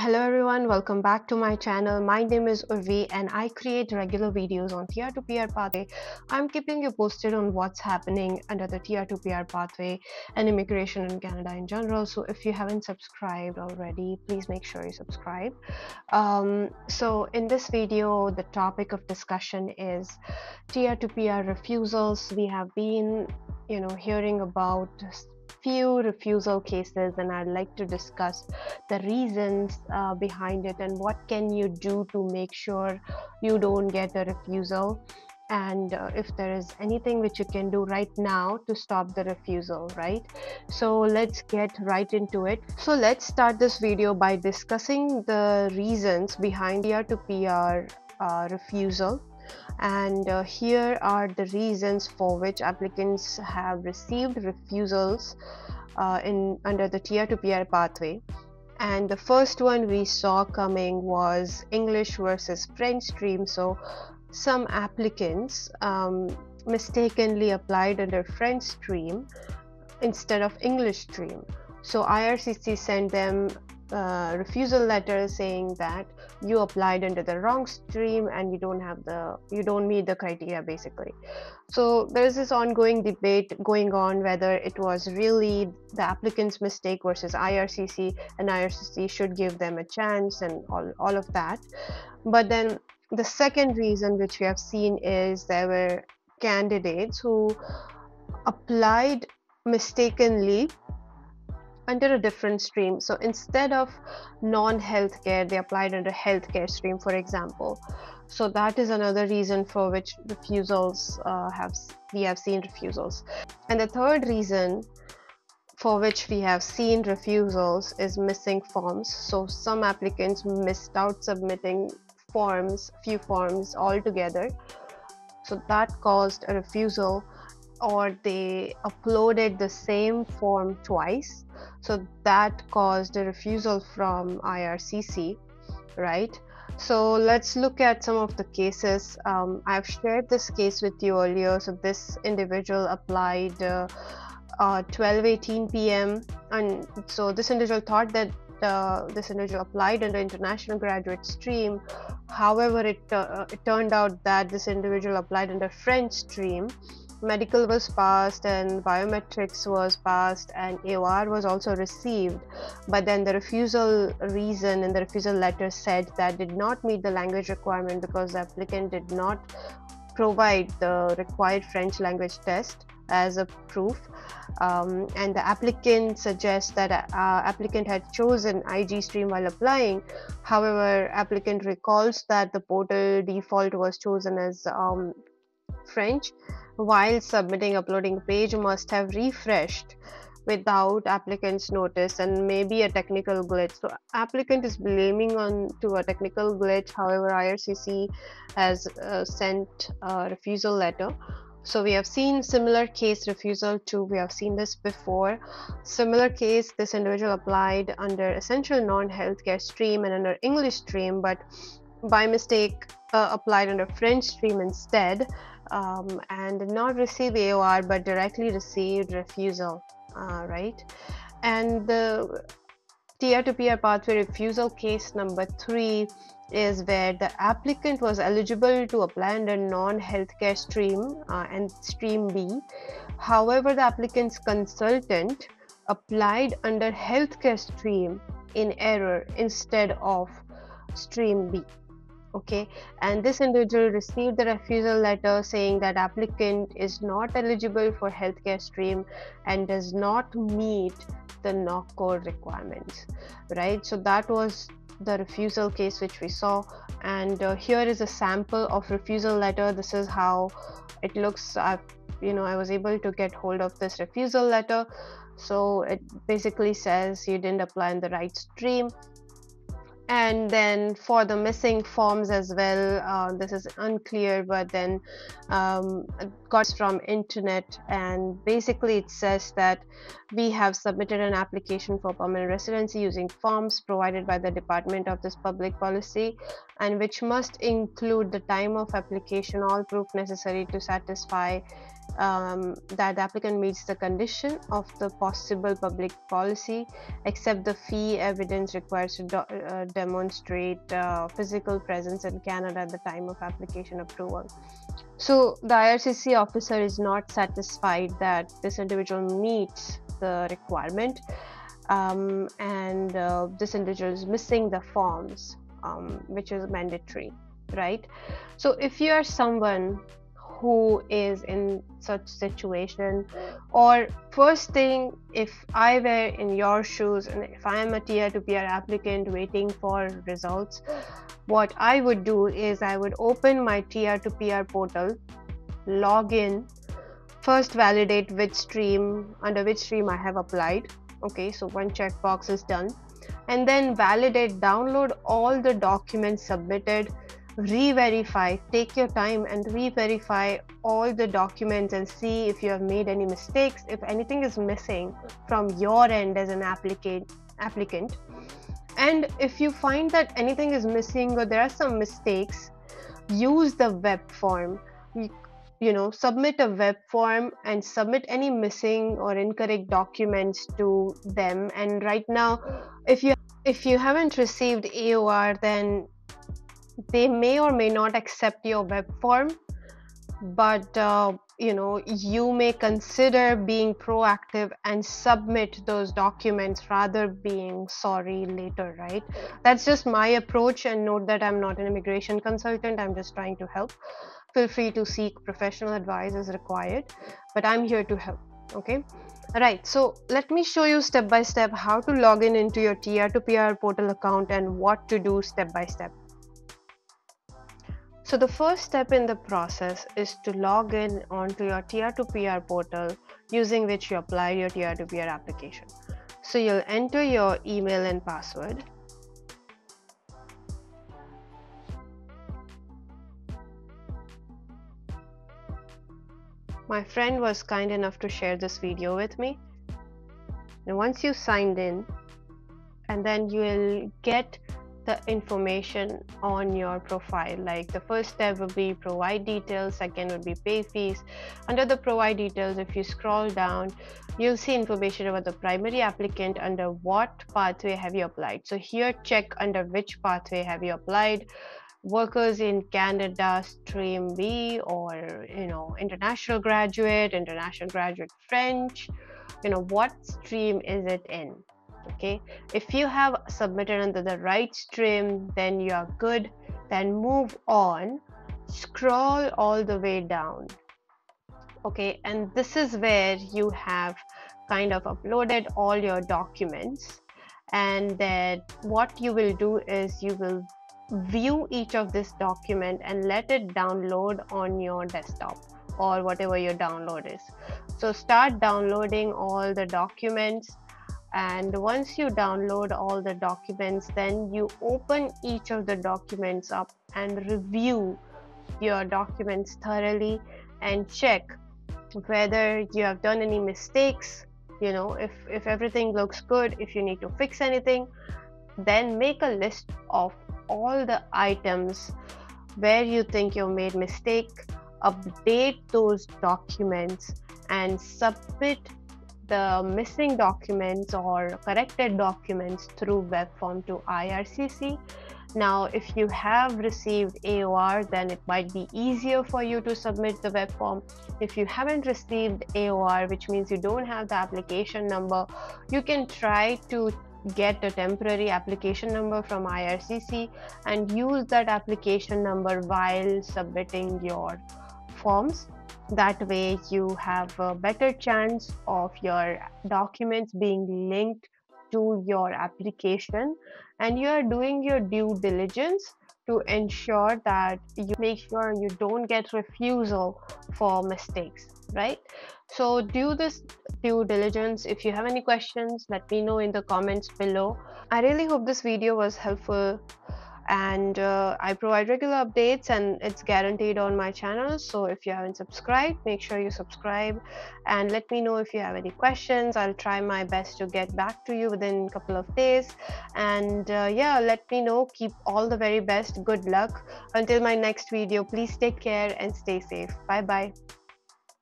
Hello everyone, welcome back to my channel. My name is Urvi and I create regular videos on TR2PR pathway. I'm keeping you posted on what's happening under the TR2PR pathway and immigration in Canada in general. So if you haven't subscribed already, please make sure you subscribe. Um, so in this video, the topic of discussion is TR2PR refusals. We have been, you know, hearing about few refusal cases and I'd like to discuss the reasons uh, behind it and what can you do to make sure you don't get a refusal. And uh, if there is anything which you can do right now to stop the refusal right? So let's get right into it. So let's start this video by discussing the reasons behind TR to PR uh, refusal and uh, here are the reasons for which applicants have received refusals uh, in under the TR to PR pathway. And the first one we saw coming was English versus French stream. So some applicants um, mistakenly applied under French stream instead of English stream. So IRCC sent them uh, refusal letter saying that you applied under the wrong stream and you don't have the you don't meet the criteria basically. So there's this ongoing debate going on whether it was really the applicant's mistake versus ircc and ircc should give them a chance and all, all of that. But then the second reason which we have seen is there were candidates who applied mistakenly under a different stream. So instead of non-healthcare, they applied under healthcare stream, for example. So that is another reason for which refusals uh, have we have seen refusals. And the third reason for which we have seen refusals is missing forms. So some applicants missed out submitting forms, few forms altogether. So that caused a refusal or they uploaded the same form twice. So that caused a refusal from ircc right? So let's look at some of the cases. Um, i've shared this case with you earlier. So this individual applied uh, uh, 12:18 p.m. and so this individual thought that uh, this individual applied under international graduate stream. However it, uh, it turned out that this individual applied under french stream medical was passed and biometrics was passed and AOR was also received. But then the refusal reason in the refusal letter said that did not meet the language requirement because the applicant did not provide the required French language test as a proof. Um, and the applicant suggests that uh, applicant had chosen IG stream while applying. However applicant recalls that the portal default was chosen as um, French while submitting uploading page must have refreshed without applicant's notice and maybe a technical glitch. So applicant is blaming on to a technical glitch. However ircc has uh, sent a refusal letter. So we have seen similar case refusal to we have seen this before. Similar case this individual applied under essential non-healthcare stream and under english stream but by mistake uh, applied under french stream instead um, and not receive AOR but directly received refusal, uh, right? And the TR to PR pathway refusal case number three is where the applicant was eligible to apply under non-healthcare stream uh, and stream B. However, the applicant's consultant applied under healthcare stream in error instead of stream B okay? And this individual received the refusal letter saying that applicant is not eligible for healthcare stream and does not meet the NOC code requirements right? So that was the refusal case which we saw. And uh, here is a sample of refusal letter. This is how it looks. I've, you know I was able to get hold of this refusal letter. So it basically says you didn't apply in the right stream and then for the missing forms as well uh, this is unclear but then um, got from internet. And basically it says that we have submitted an application for permanent residency using forms provided by the department of this public policy and which must include the time of application all proof necessary to satisfy um, that the applicant meets the condition of the possible public policy except the fee evidence requires to do, uh, demonstrate uh, physical presence in Canada at the time of application approval. So the IRCC officer is not satisfied that this individual meets the requirement um, and uh, this individual is missing the forms um, which is mandatory right so if you are someone who is in such situation. Or first thing if i were in your shoes and if i am a TR 2 PR applicant waiting for results what i would do is i would open my TR 2 PR portal log in first validate which stream under which stream i have applied. Okay so one checkbox is done. And then validate download all the documents submitted re-verify take your time and re-verify all the documents and see if you have made any mistakes if anything is missing from your end as an applicant applicant. And if you find that anything is missing or there are some mistakes use the web form. You, you know submit a web form and submit any missing or incorrect documents to them. And right now if you if you haven't received aor then they may or may not accept your web form but uh, you know you may consider being proactive and submit those documents rather being sorry later right? That's just my approach and note that i'm not an immigration consultant. I'm just trying to help. Feel free to seek professional advice as required but i'm here to help okay? All right so let me show you step by step how to log in into your tr2pr portal account and what to do step by step so the first step in the process is to log in onto your TR2PR portal using which you apply your TR2PR application. So you'll enter your email and password. My friend was kind enough to share this video with me. And once you signed in, and then you will get the information on your profile. Like the first step would be provide details second would be pay fees. Under the provide details if you scroll down you'll see information about the primary applicant under what pathway have you applied. So here check under which pathway have you applied. Workers in canada stream b or you know international graduate international graduate french you know what stream is it in okay? If you have submitted under the right stream then you are good. Then move on. Scroll all the way down okay? And this is where you have kind of uploaded all your documents. And then what you will do is you will view each of this document and let it download on your desktop or whatever your download is. So start downloading all the documents and once you download all the documents then you open each of the documents up and review your documents thoroughly and check whether you have done any mistakes. You know if if everything looks good if you need to fix anything then make a list of all the items where you think you made mistake update those documents and submit the missing documents or corrected documents through web form to IRCC. Now, if you have received AOR, then it might be easier for you to submit the web form. If you haven't received AOR, which means you don't have the application number, you can try to get a temporary application number from IRCC and use that application number while submitting your forms that way you have a better chance of your documents being linked to your application. And you are doing your due diligence to ensure that you make sure you don't get refusal for mistakes right? So do this due diligence. If you have any questions let me know in the comments below. I really hope this video was helpful and uh, I provide regular updates and it's guaranteed on my channel. So if you haven't subscribed make sure you subscribe and let me know if you have any questions. I'll try my best to get back to you within a couple of days. And uh, yeah let me know. Keep all the very best. Good luck. Until my next video please take care and stay safe. Bye bye